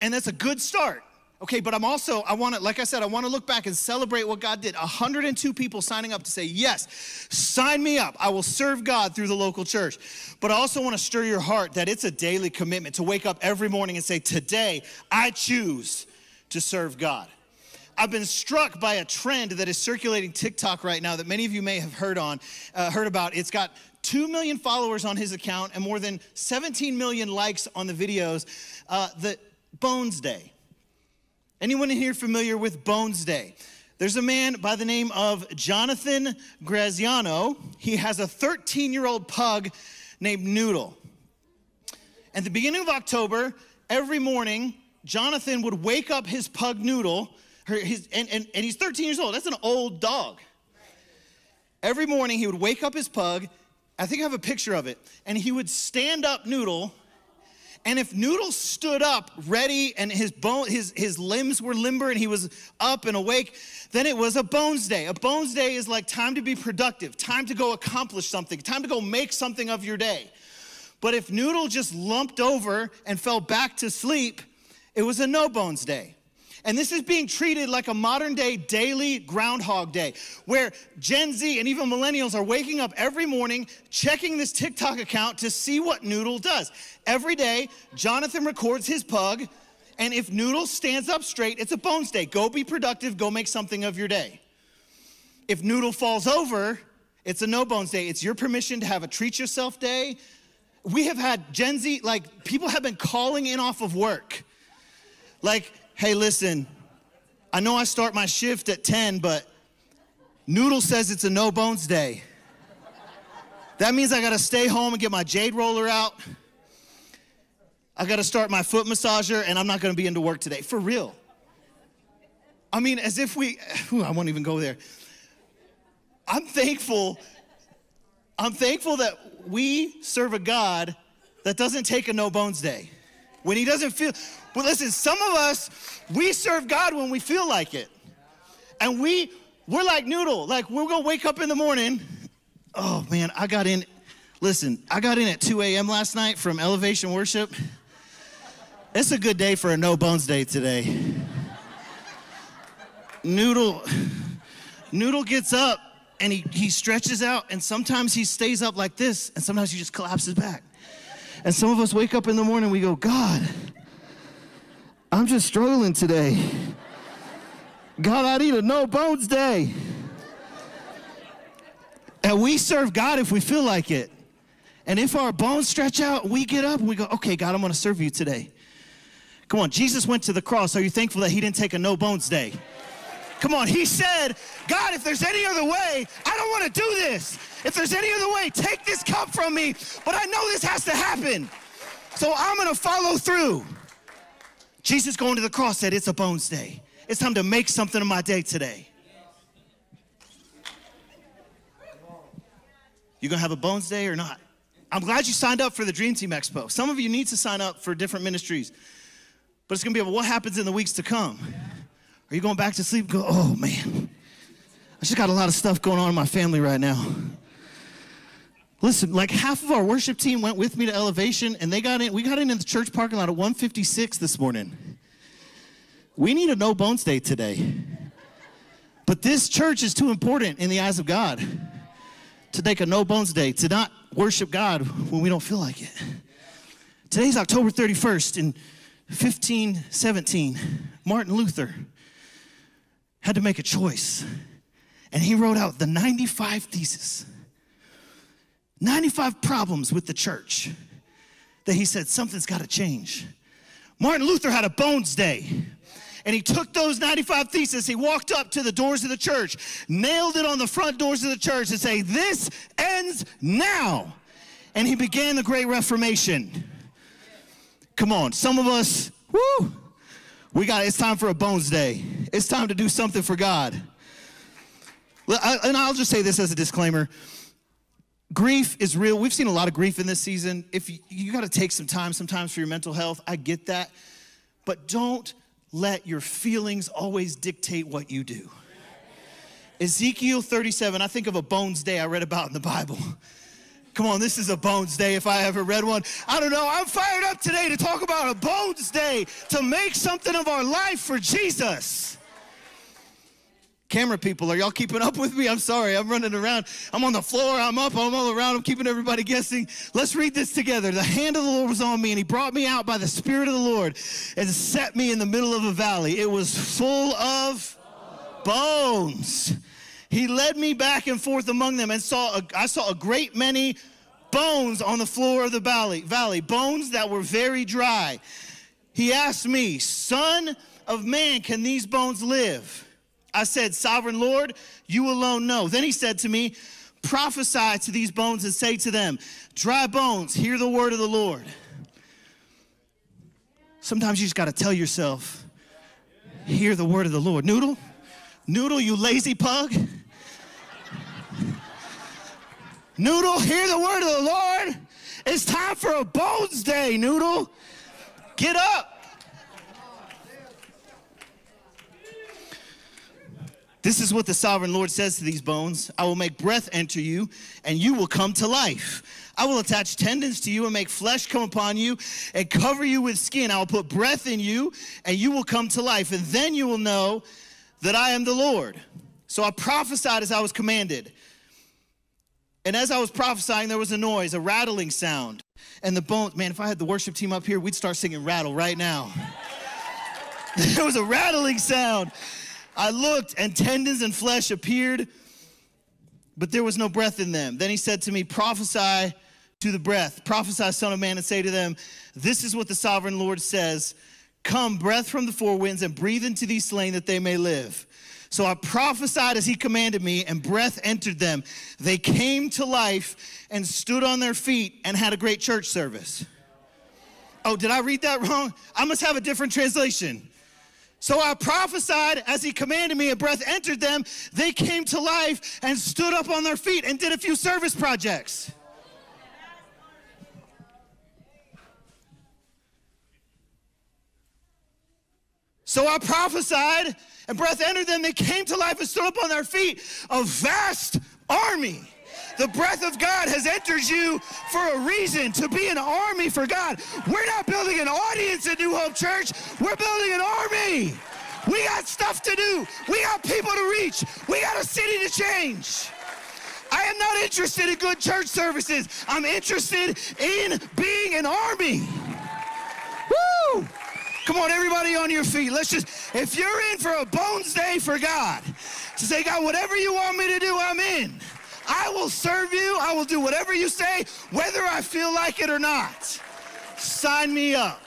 And that's a good start. Okay, but I'm also, I want to, like I said, I want to look back and celebrate what God did. 102 people signing up to say, Yes, sign me up. I will serve God through the local church. But I also want to stir your heart that it's a daily commitment to wake up every morning and say, Today, I choose to serve God. I've been struck by a trend that is circulating TikTok right now that many of you may have heard on, uh, heard about. It's got 2 million followers on his account and more than 17 million likes on the videos. Uh, the Bones Day. Anyone in here familiar with Bones Day? There's a man by the name of Jonathan Graziano. He has a 13 year old pug named Noodle. At the beginning of October, every morning, Jonathan would wake up his pug Noodle, his, and, and, and he's 13 years old. That's an old dog. Every morning, he would wake up his pug. I think I have a picture of it. And he would stand up Noodle and if Noodle stood up ready and his bone his his limbs were limber and he was up and awake, then it was a bones day. A bones day is like time to be productive, time to go accomplish something, time to go make something of your day. But if Noodle just lumped over and fell back to sleep, it was a no bones day. And this is being treated like a modern day daily Groundhog Day, where Gen Z and even millennials are waking up every morning, checking this TikTok account to see what Noodle does. Every day, Jonathan records his pug, and if Noodle stands up straight, it's a bones day. Go be productive, go make something of your day. If Noodle falls over, it's a no bones day. It's your permission to have a treat yourself day. We have had Gen Z, like, people have been calling in off of work. Like, hey, listen, I know I start my shift at 10, but Noodle says it's a no bones day. That means I gotta stay home and get my jade roller out. I gotta start my foot massager, and I'm not gonna be into work today. For real. I mean, as if we, whew, I won't even go there. I'm thankful, I'm thankful that we serve a God that doesn't take a no bones day. When he doesn't feel, but listen, some of us, we serve God when we feel like it. And we, we're like noodle. Like we're gonna wake up in the morning. Oh man, I got in. Listen, I got in at 2 a.m. last night from Elevation Worship. It's a good day for a no bones day today. Noodle, Noodle gets up and he, he stretches out, and sometimes he stays up like this, and sometimes he just collapses back. And some of us wake up in the morning, we go, God, I'm just struggling today. God, I need a no bones day. And we serve God if we feel like it. And if our bones stretch out, we get up and we go, okay, God, I'm gonna serve you today. Come on, Jesus went to the cross. Are you thankful that he didn't take a no bones day? Come on, he said, God, if there's any other way, I don't wanna do this. If there's any other way, take this cup from me, but I know this has to happen. So I'm gonna follow through. Jesus going to the cross said, It's a bones day. It's time to make something of my day today. You gonna have a bones day or not? I'm glad you signed up for the Dream Team Expo. Some of you need to sign up for different ministries, but it's gonna be what happens in the weeks to come. Are you going back to sleep? Go, oh man, I just got a lot of stuff going on in my family right now. Listen, like half of our worship team went with me to Elevation, and they got in. We got in in the church parking lot at 156 this morning. We need a no bones day today. But this church is too important in the eyes of God to take a no bones day, to not worship God when we don't feel like it. Today's October 31st in 1517. Martin Luther had to make a choice, and he wrote out the 95 theses 95 problems with the church that he said something's got to change. Martin Luther had a bones day. And he took those 95 theses, he walked up to the doors of the church, nailed it on the front doors of the church and say, This ends now. And he began the Great Reformation. Come on, some of us, whoo, we got it's time for a bones day. It's time to do something for God. And I'll just say this as a disclaimer grief is real. We've seen a lot of grief in this season. If you, you got to take some time sometimes for your mental health, I get that. But don't let your feelings always dictate what you do. Ezekiel 37, I think of a bones day I read about in the Bible. Come on, this is a Bones Day if I ever read one. I don't know. I'm fired up today to talk about a Bones Day to make something of our life for Jesus. Camera people, are y'all keeping up with me? I'm sorry, I'm running around. I'm on the floor, I'm up, I'm all around, I'm keeping everybody guessing. Let's read this together. The hand of the Lord was on me, and he brought me out by the Spirit of the Lord and set me in the middle of a valley. It was full of bones. He led me back and forth among them and saw a, I saw a great many bones on the floor of the valley, valley, bones that were very dry. He asked me, Son of man, can these bones live? I said, Sovereign Lord, you alone know. Then he said to me, Prophesy to these bones and say to them, Dry bones, hear the word of the Lord. Sometimes you just got to tell yourself, Hear the word of the Lord. Noodle, Noodle, you lazy pug. Noodle, hear the word of the Lord. It's time for a bones day, Noodle. Get up. This is what the sovereign Lord says to these bones I will make breath enter you, and you will come to life. I will attach tendons to you and make flesh come upon you and cover you with skin. I will put breath in you, and you will come to life. And then you will know that I am the Lord. So I prophesied as I was commanded. And as I was prophesying, there was a noise, a rattling sound. And the bones, man, if I had the worship team up here, we'd start singing rattle right now. there was a rattling sound. I looked, and tendons and flesh appeared, but there was no breath in them. Then he said to me, Prophesy to the breath, prophesy, Son of Man, and say to them, This is what the sovereign Lord says Come, breath from the four winds, and breathe into these slain that they may live. So I prophesied as he commanded me, and breath entered them. They came to life and stood on their feet and had a great church service. Oh, did I read that wrong? I must have a different translation. So I prophesied as he commanded me, and breath entered them. They came to life and stood up on their feet and did a few service projects. So I prophesied, and breath entered them. They came to life and stood up on their feet. A vast army. The breath of God has entered you for a reason to be an army for God. We're not building an audience at New Hope Church, we're building an army. We got stuff to do, we got people to reach, we got a city to change. I am not interested in good church services. I'm interested in being an army. Woo! Come on, everybody on your feet. Let's just, if you're in for a bones day for God, to say, God, whatever you want me to do, I'm in. I will serve you. I will do whatever you say, whether I feel like it or not. Sign me up.